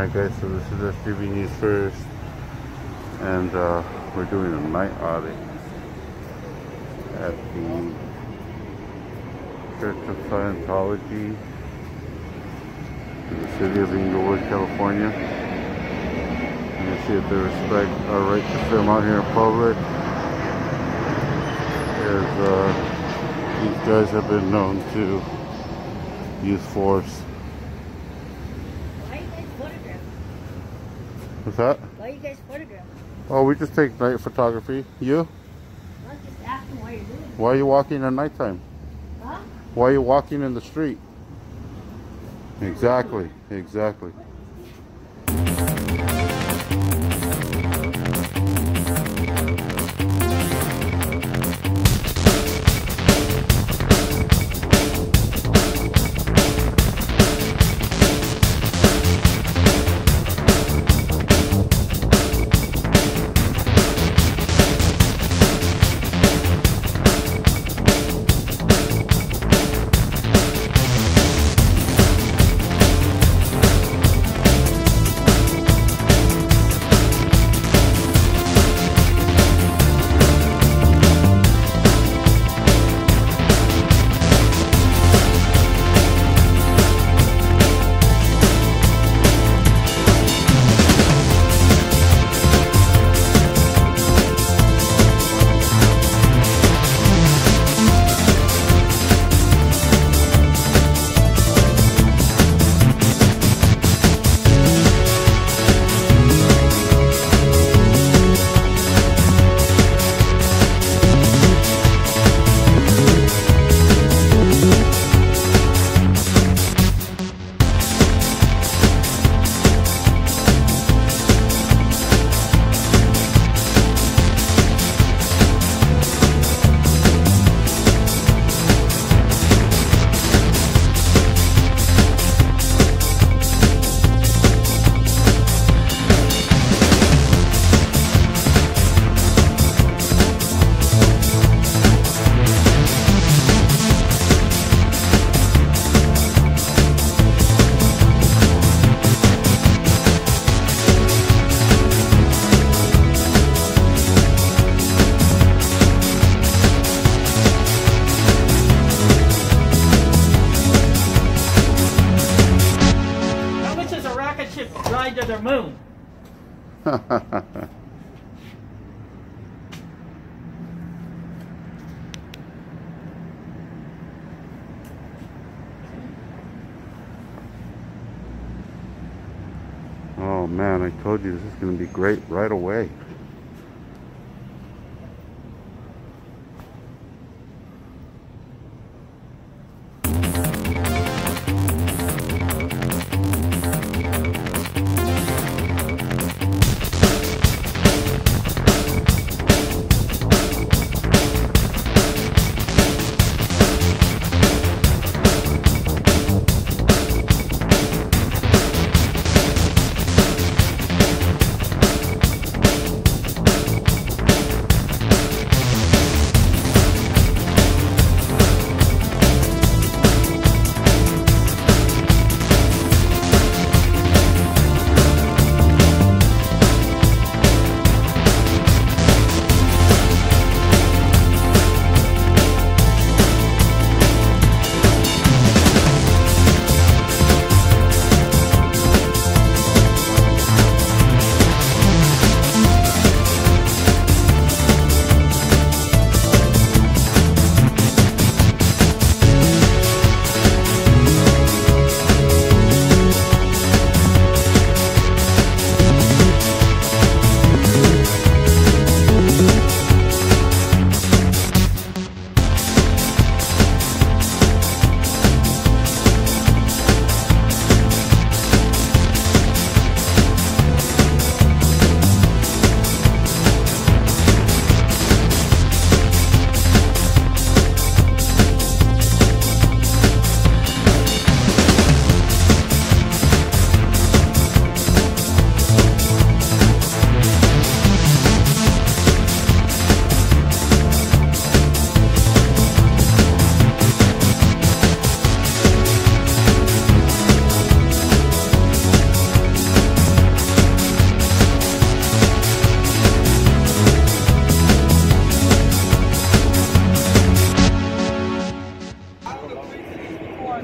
Alright guys, so this is SGV News First and uh, we're doing a night audit at the Church of Scientology in the city of Inglewood, California. And see if they respect our right to film out here in public. As uh, these guys have been known to use force What's that? Why you guys photograph? Oh, we just take night photography. You? I'm just asking why you're doing it. Why are you walking at nighttime? Huh? Why are you walking in the street? Exactly, exactly. oh man, I told you this is going to be great right away.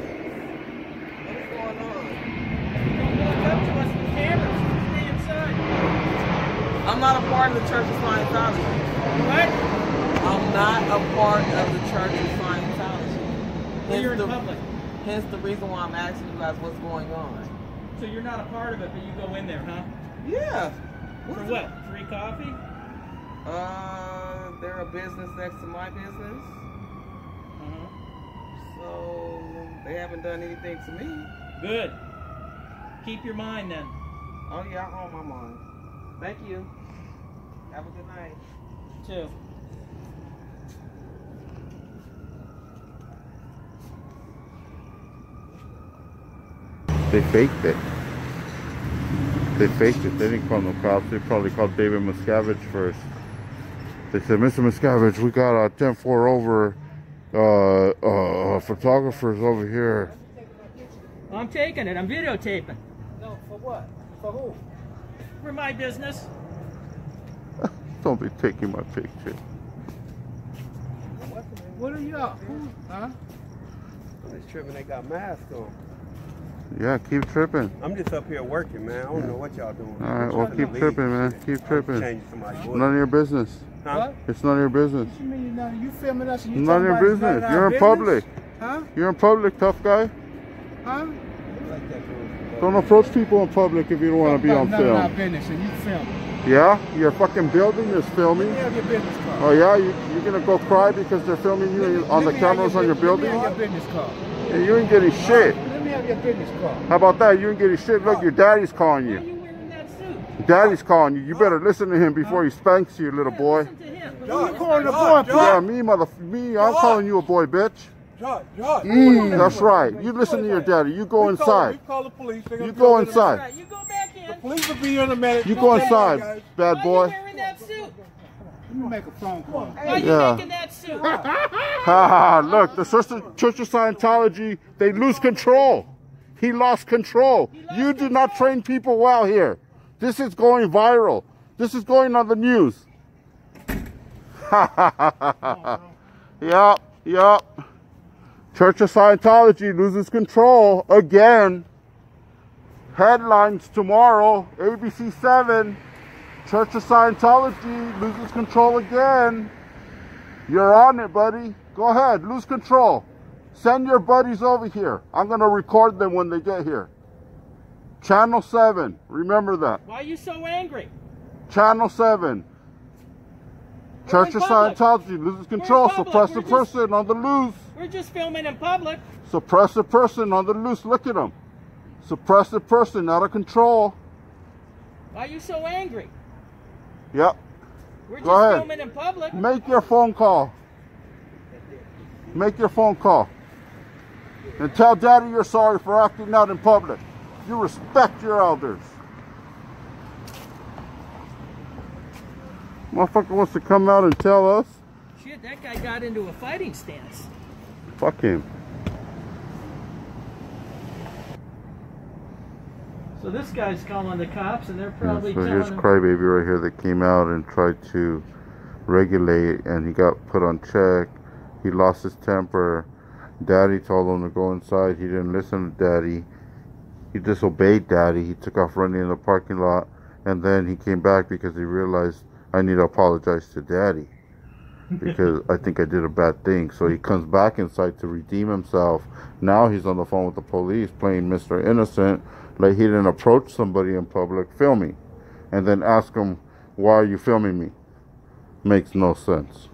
What is going on? Don't come to us with cameras. Stay inside. I'm not a part of the Church of Scientology. What? I'm not a part of the Church of Scientology. Well, you're in the, public. Hence the reason why I'm asking you guys what's going on. So you're not a part of it, but you go in there, huh? Yeah. What For what? It? Free coffee? Uh, they're a business next to my business. Uh-huh. So they haven't done anything to me. Good. Keep your mind then. Oh yeah, I own my mind. Thank you. Have a good night. Too. They faked it. They faked it. They didn't call no cops. They probably called David Miscavige first. They said, Mr. Miscavige, we got a 10-4 over uh, uh, photographers over here. I'm taking it. I'm videotaping. No, for what? For who? For my business. Don't be taking my picture. What are you up? Who? Huh? This tripping, they got masks on. Yeah, keep tripping. I'm just up here working, man. I don't know what y'all doing. All right, well, trying to keep leave. tripping, man. Keep tripping. Change somebody's voice. None of your business. Huh? It's none of your business. What you mean you know you filming us and you None of your about it's none business. You're our in business? public. Huh? You're in public, tough guy. Huh? Like that fool. Don't approach people in public if you don't want to be Talk on about none of our film. business and you film. Yeah? Your fucking building is Let filming. me have your business card. Oh yeah, you, you're gonna go cry because they're filming you on the Let me have cameras on your building? Let me have your business card. And you ain't getting shit. Let me have your business card. How about that? You ain't getting shit. Look, your daddy's calling Why are you. you wearing that suit? Daddy's calling you. You better listen to him before he spanks you, little boy. Listen to him. Who you calling the to boy, him. Yeah, me, mother, me. I'm calling you a boy, bitch. George, George. Mm, that's right. You listen to your daddy. You go inside. We call the police. You go inside. You go back in. The police will be here in a minute. You Go go back. inside, guys. bad Why boy. are you wearing that suit? Make a phone call. Why are you Yeah. making that suit? Ha ha! Look, the Church of, Church of Scientology, they lose control. He lost control. lost You do not train people well here. This is going viral. This is going on the news. Ha. Yup, yup. Church of Scientology loses control again. Headlines tomorrow, ABC 7. Church of Scientology loses control again. You're on it, buddy. Go ahead, lose control. Send your buddies over here. I'm going to record them when they get here. Channel 7, remember that. Why are you so angry? Channel 7. We're Church of. Scientology loses control. Suppress the person on the loose. We're just filming in public. Suppress the person on the loose. Look at him. Suppress the person out of control. Why are you so angry? Yep. We're just Go ahead. filming in public. Make your phone call. Make your phone call. And tell daddy you're sorry for acting out in public. You respect your elders. Motherfucker wants to come out and tell us. Shit, that guy got into a fighting stance. Fuck him. So this guy's calling the cops, and they're Yeah, probably so telling here's him. Crybaby right here that came out and tried to regulate and he got put on check. He lost his temper. Daddy told him to go inside. He didn't listen to Daddy. He disobeyed Daddy. He took off running in the parking lot and then he came back because he realized I need to apologize to Daddy because I think I did a bad thing. So he comes back inside to redeem himself. Now he's on the phone with the police playing Mr. Innocent like he didn't approach somebody in public filming and then ask him, Why are you filming me? Makes no sense.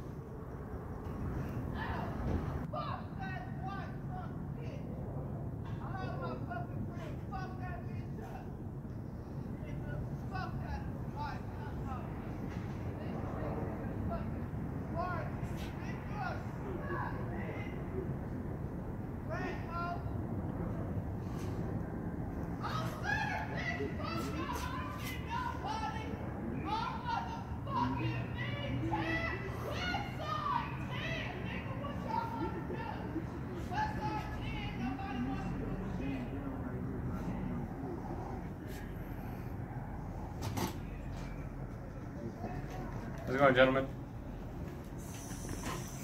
How's it going, gentlemen?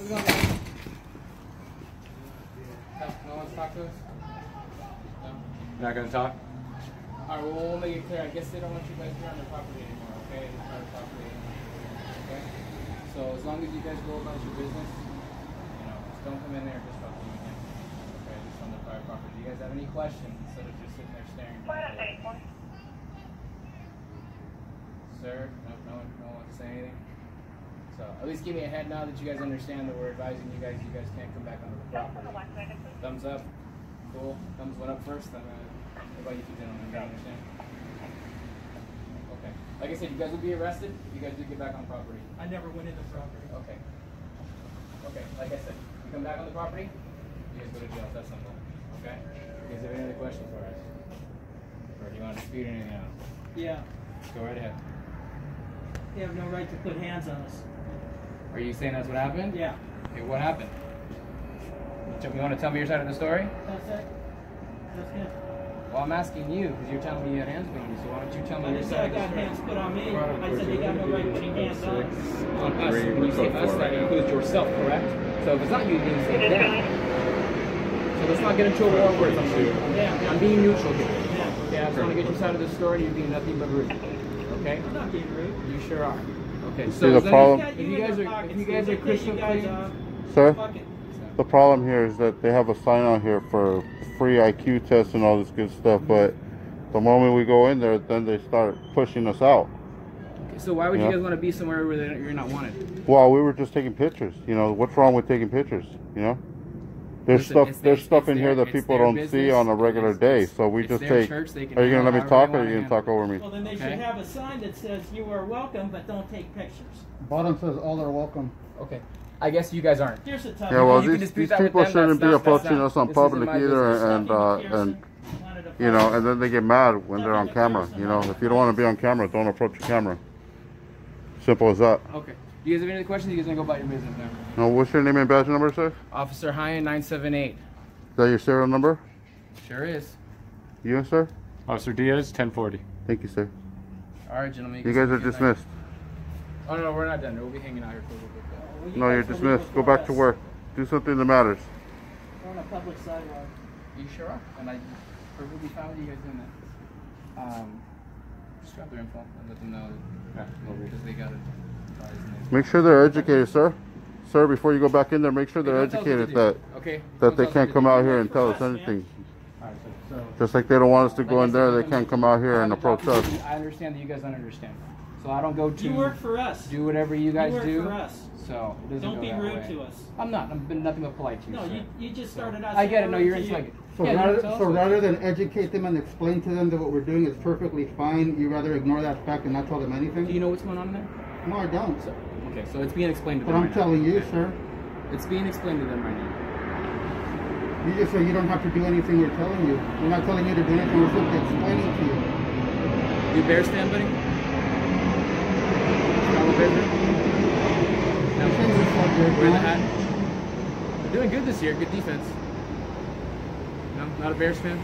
No, no one's talked to us? You're not gonna talk? Alright, well, we'll make it clear. I guess they don't want you guys here on their property anymore, okay? They're trying to talk long as you guys go about your business, you know, just don't come in there just fucking again. Okay, just on the private property. Do you guys have any questions instead of just sitting there staring? Sir, no, no one, no one wants to say anything. So at least give me a head now that you guys understand that we're advising you guys. You guys can't come back onto the property. Thumbs up. Cool. Thumbs went up first. Then, uh, what about you two gentlemen? You understand? Okay. Like I said, you guys will be arrested if you guys do get back on property. I never went in the property. Okay. Okay, like I said, you come back on the property, you guys go to jail. That's simple. Okay? You guys have any other questions for us? Or do you want to dispute anything else? Yeah, Go right ahead. they have no right to put hands on us. Are you saying that's what happened? Yeah, Okay, what happened? You want to tell me your side of the story? that's it. That's it. Well, I'm asking you because you're telling me you had hands put on you. So why don't you tell me I your didn't I side of the got hands put on me. I said they got no right putting hands on us. On us. When you say us, that includes yourself, correct? So if it's not you, you didn't say them. So let's not get into a war where I'm being, Yeah. I'm being neutral here. Yeah. Okay, I just want to get your side of the story. You're being nothing but rude. Okay? I'm not being rude. You sure are. Okay. See, the problem- If you you guys are, if you guys are crystal you clean. Sir, the problem here is that they have a sign out here for free IQ tests and all this good stuff, but the moment we go in there, then they start pushing us out. Okay, so why would Yeah. you guys want to be somewhere where you're not wanted? Well, we were just taking pictures. You know, what's wrong with taking pictures? You know, there's Listen, stuff it's there's their- stuff it's in here that people don't see on a regular It's- day. So we just take. church. Are you gonna let me talk, or are you gonna talk over me? Well, then they Okay. should have a sign that says you are welcome, but don't take pictures. Bottom says all are welcome. Okay. I guess you guys aren't. Here's a tough. Yeah, well, You these, these people them, shouldn't be approaching us on public either, business. and uh, and you know, and then they get mad when they're on camera. You know, if you don't want to be on camera, don't approach the camera. Simple as that. Okay. Do you guys have any other questions? You guys gonna go about your business now? Now, what's your name and badge number, sir? Officer Hyan nine seven eight. Is that your serial number? Sure is. You, sir? Officer Diaz, 1040. Thank you, sir. All right, gentlemen. You can guys are me in dismissed. Oh no, no, we're not done. We'll be hanging out here for a little bit. though. No, you're dismissed. Go back to work. Do something that matters. We're on a public sidewalk. You sure are? And I perfectly fine with you guys doing that. Um, just grab their info and let them know that because they got it. Make sure they're educated, sir. Sir, before you go back in there, make sure they're educated that okay that they can't come out here and tell us anything. Just like they don't want us to go in there, they can't come out here and approach us. I understand that you guys don't understand. So I don't go to You work for us. do whatever you guys you work do. for us. So it doesn't Don't go be that rude way. to us. I'm not. I've been nothing but polite to you. No, sir. you, you just started out. I get it. No, you're rude to entitled. So, Yeah, rather, you tell us so rather than educate them and explain to them that what we're doing is perfectly fine, you rather ignore that fact and not tell them anything? Do you know what's going on in there? No, I don't. So, okay, so it's being explained to But them But I'm right now. telling you, sir. It's being explained to them right now. You just say you don't have to do anything we're telling you. We're not telling you to do anything. We're simply explaining to you. You a Bears fan, buddy? Chicago Bears fan? No. Change the subject, Wearing the man. hat. They're doing good this year. Good defense. No, not a Bears fan.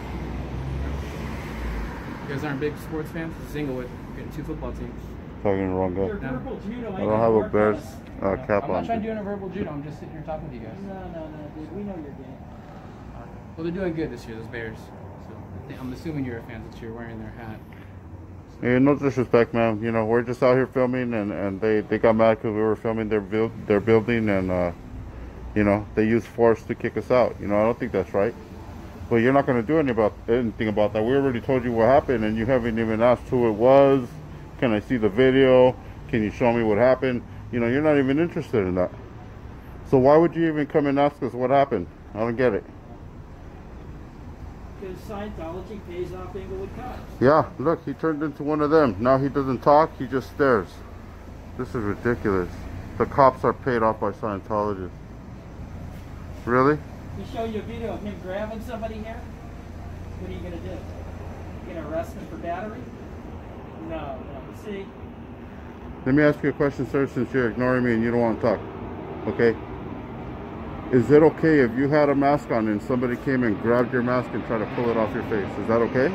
You guys aren't big sports fans. It's Inglewood. We're getting two football teams. Talking to the wrong guy. No. verbal judo ain't I don't have a Bears us. uh, cap I'm not on. trying to do an verbal judo. I'm just sitting here talking to you guys. No, no, no, dude. We know your game. Well, they're doing good this year. Those Bears. So I think- I'm assuming you're a fan since you're wearing their hat. Hey, no disrespect, man. You know, we're just out here filming, and, and they, they got mad because we were filming their build their building, and uh, you know they used force to kick us out. You know, I don't think that's right. But you're not going to do any about anything about that. We already told you what happened, and you haven't even asked who it was. Can I see the video? Can you show me what happened? You know, you're not even interested in that. So why would you even come and ask us what happened? I don't get it. Because Scientology pays off Inglewood cops. Yeah, look, he turned into one of them. Now he doesn't talk, he just stares. This is ridiculous. The cops are paid off by Scientologists. Really? We show you a video of him grabbing somebody here. What are you gonna do? You gonna arrest him for battery? See, Let me ask you a question, sir, since you're ignoring me and you don't want to talk. Okay? Is it okay if you had a mask on and somebody came and grabbed your mask and tried to pull it off your face? Is that okay?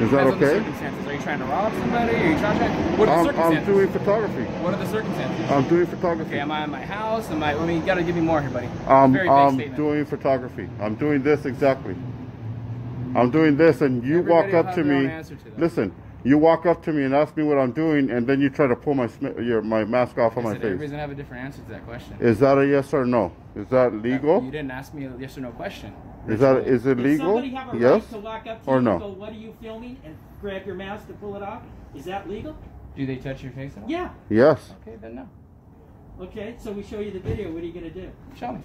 Is that Depends on the okay? circumstances. Are you trying to rob somebody? Are you trying to? What are the I'm, I'm doing photography. What are the circumstances? I'm doing photography. Okay, am I in my house? Am I? I mean, you gotta give me more here, buddy. Um, I'm statement. doing photography. I'm doing this exactly. I'm doing this, and you Everybody walk up to me. to. Listen, You walk up to me and ask me what I'm doing, and then you try to pull my your my mask off on I my said everybody's face. gonna have a different answer to that question. Is that a yes or no? Is that uh, legal? You didn't ask me a yes or no question. Is that is it Does legal? somebody have a Yes right to walk up to or you no? and go, "What are you filming?" and grab your mask to pull it off? Is that legal? Do they touch your face at all? Yeah. Yes. Okay, then no. Okay. So we show you the video. What are you gonna do? Show me.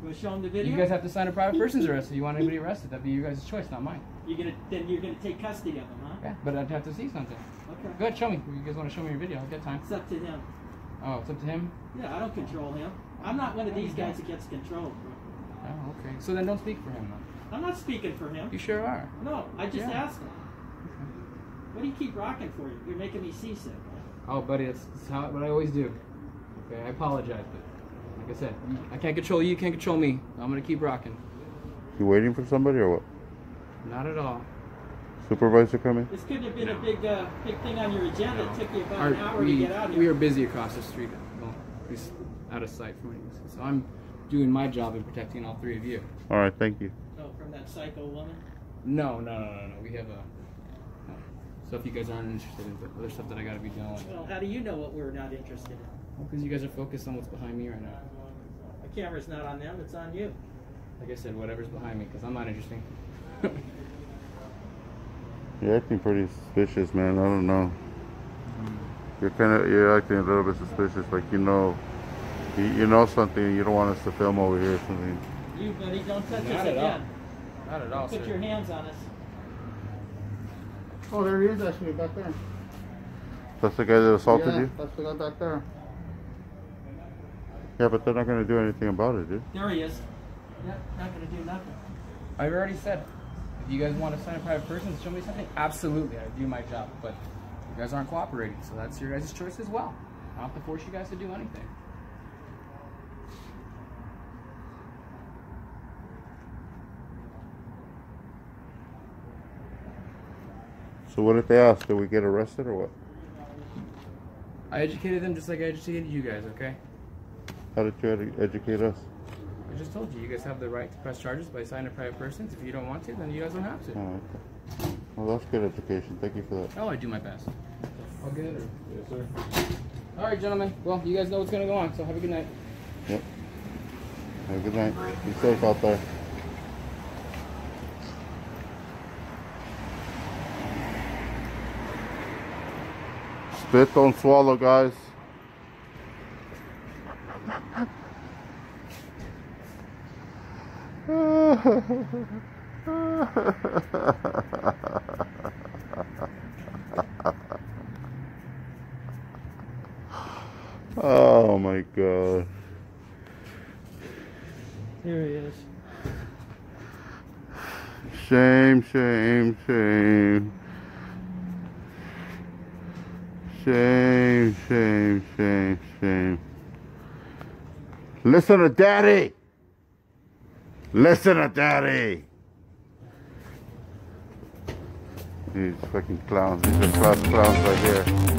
You wanna show them the video? You guys have to sign a private person's arrest if you want anybody arrested. That'd be your guys' choice, not mine. You're gonna then you're gonna take custody of him, huh? Yeah, but I'd have to see something. Okay. Go ahead, show me. You guys want to show me your video? I've got time. It's up to him. Oh, it's up to him? Yeah, I don't control him. I'm not one of these guys that gets controlled. Bro. Oh, okay. So then don't speak for him, then. I'm not speaking for him. You sure are. No, I just Yeah. asked him. What do you keep rocking for you? You're making me seasick. Oh, buddy, that's, that's how, what I always do. Okay, I apologize, but like I said, I can't control you, you can't control me. I'm gonna keep rocking. You waiting for somebody or what? Not at all. Supervisor coming? This could have been a big, uh, big thing on your agenda. It took you about Our- an hour to get out here. we are busy across the street. Well, at out of sight from what you. So I'm doing my job in protecting all three of you. All right, thank you. Oh, from that psycho woman. No, no, no, no, no. We have a no. stuff you guys aren't interested in, but other stuff that I gotta be dealing with. Well, how do you know what we're not interested in? Because you guys are focused on what's behind me right now. The camera's not on them; it's on you. Like I said, whatever's behind me, because I'm not interesting. You're acting pretty suspicious, man. I don't know. You're kind of you're acting a little bit suspicious, like you know, you, you know something. You don't want us to film over here or something. You, buddy, don't touch Not us at all. again. not at all, Put sir. your hands on us. Oh, there he is actually back there. That's the guy that assaulted yeah, you. that's the guy back there. Yeah, but they're not gonna do anything about it, dude. There he is. Yep, not gonna do nothing. I've already said, if you guys want to sign a private person to show me something, absolutely, I do my job. But you guys aren't cooperating, so that's your guys' choice as well. I don't have to force you guys to do anything. So what did they ask? Did we get arrested or what? I educated them just like I educated you guys, okay? How did you edu- educate us? I just told you, you guys have the right to press charges by signing a private person. If you don't want to, then you guys don't have to. Oh, okay. Well, that's good education. Thank you for that. Oh, I do my best. All good? Yes, sir. All right, gentlemen. Well, you guys know what's going to go on, so have a good night. Yep. Have a good night. Be safe out there. Spit, don't swallow, guys. Oh my god. Here he is. Shame, shame, shame. Shame, shame, shame, shame. Listen to daddy. Listen to daddy. These fucking clowns. These are class clowns right here.